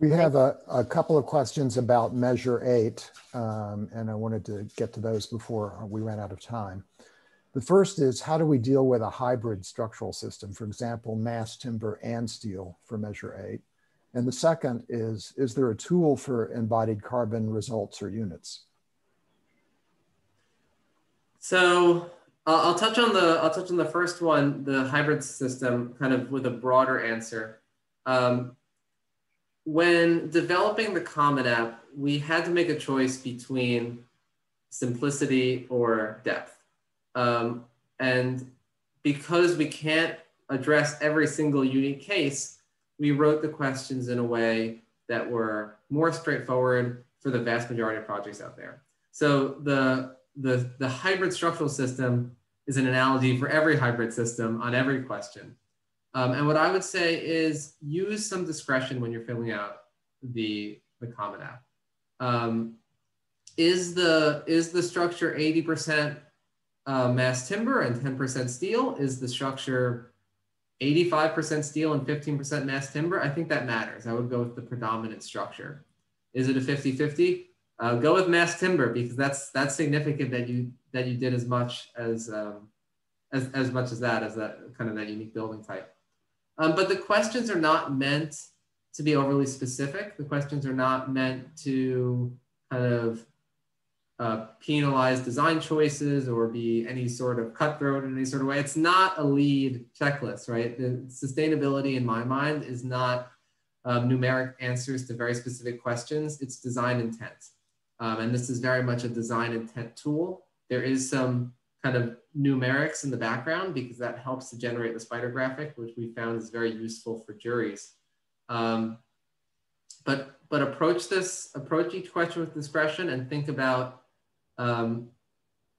Speaker 1: We have a, a couple of questions about Measure 8, um, and I wanted to get to those before we ran out of time. The first is how do we deal with a hybrid structural system, for example, mass timber and steel for Measure 8? And the second is, is there a tool for embodied carbon results or units?
Speaker 2: So uh, I'll touch on the I'll touch on the first one, the hybrid system, kind of with a broader answer. Um, when developing the Common App, we had to make a choice between simplicity or depth. Um, and because we can't address every single unique case, we wrote the questions in a way that were more straightforward for the vast majority of projects out there. So the, the, the hybrid structural system is an analogy for every hybrid system on every question. Um, and what I would say is use some discretion when you're filling out the, the Common App. Um, is, the, is the structure 80% uh, mass timber and 10% steel? Is the structure 85% steel and 15% mass timber? I think that matters. I would go with the predominant structure. Is it a 50-50? Uh, go with mass timber because that's that's significant that you that you did as much as um, as, as much as that as that kind of that unique building type. Um, but the questions are not meant to be overly specific. The questions are not meant to kind of uh, penalize design choices or be any sort of cutthroat in any sort of way. It's not a LEED checklist, right? The sustainability in my mind is not um, numeric answers to very specific questions. It's design intent. Um, and this is very much a design intent tool. There is some kind of numerics in the background because that helps to generate the spider graphic, which we found is very useful for juries. Um, but, but approach this, approach each question with discretion and think about um,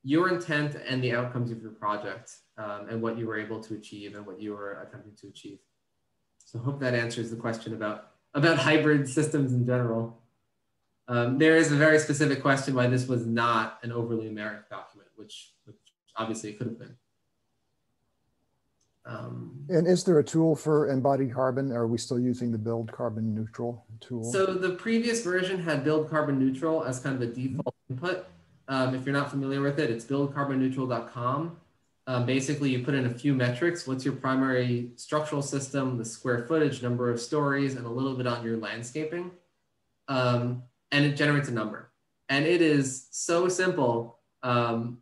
Speaker 2: your intent and the outcomes of your project um, and what you were able to achieve and what you were attempting to achieve. So I hope that answers the question about, about hybrid systems in general. Um, there is a very specific question why this was not an overly numeric document, which, which obviously it could have been.
Speaker 1: Um, and is there a tool for embodied carbon? Are we still using the build carbon neutral tool?
Speaker 2: So the previous version had build carbon neutral as kind of a default input. Um, if you're not familiar with it, it's buildcarbonneutral.com. Um, basically, you put in a few metrics. What's your primary structural system, the square footage, number of stories, and a little bit on your landscaping. Um, and it generates a number. And it is so simple um,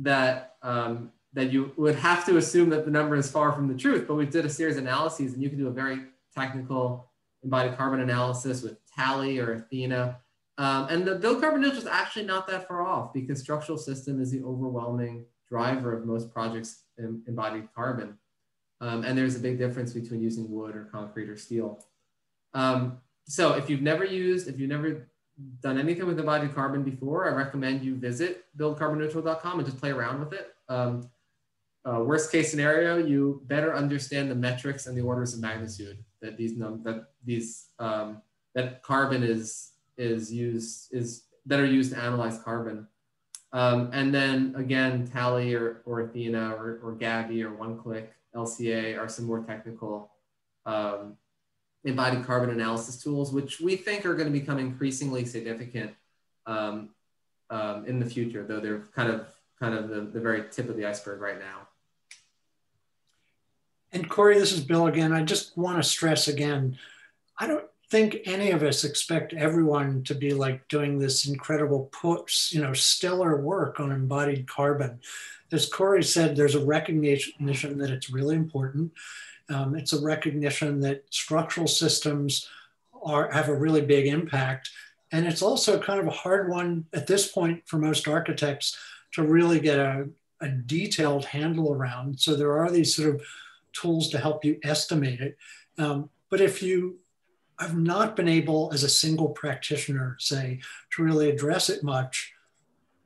Speaker 2: that, um, that you would have to assume that the number is far from the truth. But we did a series of analyses, and you can do a very technical embodied carbon analysis with Tally or Athena um, and the build carbon is actually not that far off because structural system is the overwhelming driver of most projects in embodied carbon. Um, and there's a big difference between using wood or concrete or steel. Um, so if you've never used, if you've never done anything with embodied carbon before, I recommend you visit buildcarbonneutral.com and just play around with it. Um, uh, worst case scenario, you better understand the metrics and the orders of magnitude that these num that these um, that carbon is is used is that are used to analyze carbon. Um, and then again, Tally or, or Athena or, or GaBi or OneClick LCA are some more technical um, embodied carbon analysis tools, which we think are going to become increasingly significant um, um, in the future, though they're kind of kind of the, the very tip of the iceberg right now.
Speaker 5: And Corey, this is Bill again. I just want to stress again, I don't think any of us expect everyone to be like doing this incredible push, you know, stellar work on embodied carbon. As Corey said, there's a recognition that it's really important. Um, it's a recognition that structural systems are have a really big impact. And it's also kind of a hard one at this point for most architects to really get a, a detailed handle around. So there are these sort of tools to help you estimate it. Um, but if you have not been able, as a single practitioner, say, to really address it much,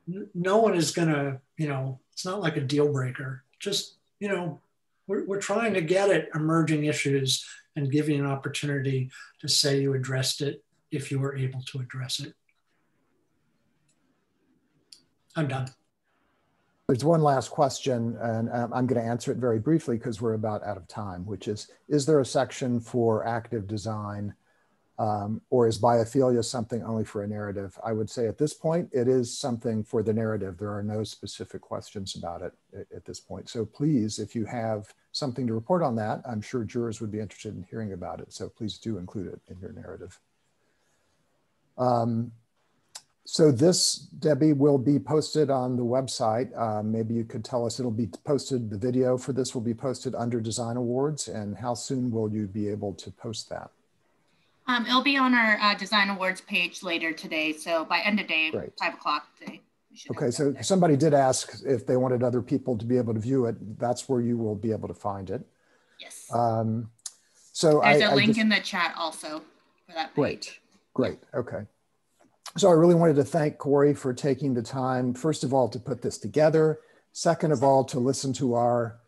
Speaker 5: no one is going to, you know, it's not like a deal breaker. Just, you know, we're, we're trying to get at emerging issues and give you an opportunity to say you addressed it if you were able to address it. I'm done.
Speaker 1: There's one last question, and um, I'm going to answer it very briefly because we're about out of time, which is, is there a section for active design um, or is biophilia something only for a narrative? I would say at this point, it is something for the narrative. There are no specific questions about it at, at this point. So please, if you have something to report on that, I'm sure jurors would be interested in hearing about it. So please do include it in your narrative. Um, so this, Debbie, will be posted on the website. Uh, maybe you could tell us it'll be posted, the video for this will be posted under Design Awards. And how soon will you be able to post that?
Speaker 3: Um, it'll be on our uh, Design Awards page later today. So by end of day,
Speaker 1: Great.
Speaker 3: five o'clock today.
Speaker 1: Okay, so somebody did ask if they wanted other people to be able to view it. That's where you will be able to find it.
Speaker 3: Yes.
Speaker 1: Um, so
Speaker 3: There's
Speaker 1: a
Speaker 3: a link
Speaker 1: just,
Speaker 3: in the chat also for that page.
Speaker 1: Great. Great. Okay. So I really wanted to thank Corey for taking the time, first of all, to put this together. Second of all, to listen to our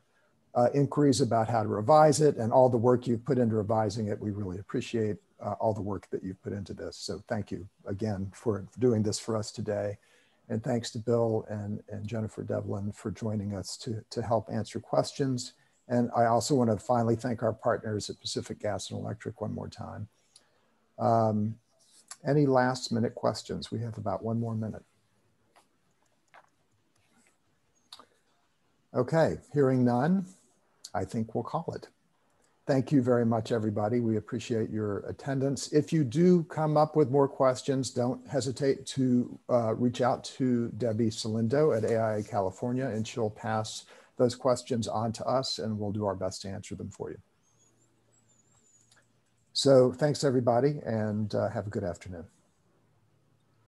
Speaker 1: uh, inquiries about how to revise it and all the work you've put into revising it. We really appreciate uh, all the work that you've put into this. So thank you again for doing this for us today. And thanks to Bill and, and Jennifer Devlin for joining us to, to help answer questions. And I also want to finally thank our partners at Pacific Gas and Electric one more time. Um, any last minute questions? We have about one more minute. Okay, hearing none, I think we'll call it. Thank you very much, everybody. We appreciate your attendance. If you do come up with more questions, don't hesitate to uh, reach out to Debbie Salindo at AIA California, and she'll pass those questions on to us, and we'll do our best to answer them for you. So thanks, everybody, and uh, have a good afternoon.